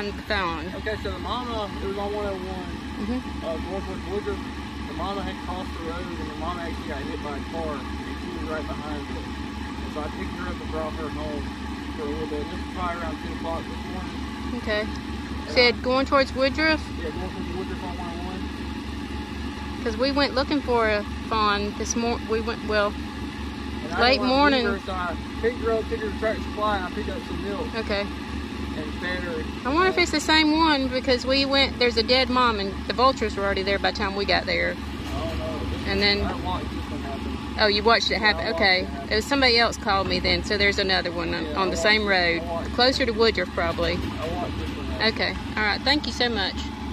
find the fawn. Okay, so the mama, it was on 101, hmm uh, going towards Woodruff. The mama had crossed the road, and the mama actually got hit by a car, and she was right behind it. And so I picked her up and brought her home for a little bit. This was probably around 10 o'clock this morning. Okay. Said going towards Woodruff Yeah, going towards Woodruff on 101. because we went looking for a fawn this morning. We went well. And I Late morning. Her, so I picked her up, took her to Tractor Supply, and I picked up some milk Okay. and fed her. I if it's the same one because we went. There's a dead mom and the vultures were already there by the time we got there. And then-. Oh, you watched it happen. Okay. it was somebody else called me then, so there's another one on, on the same road, closer to Woodruff probably. Okay. All right. Thank you so much.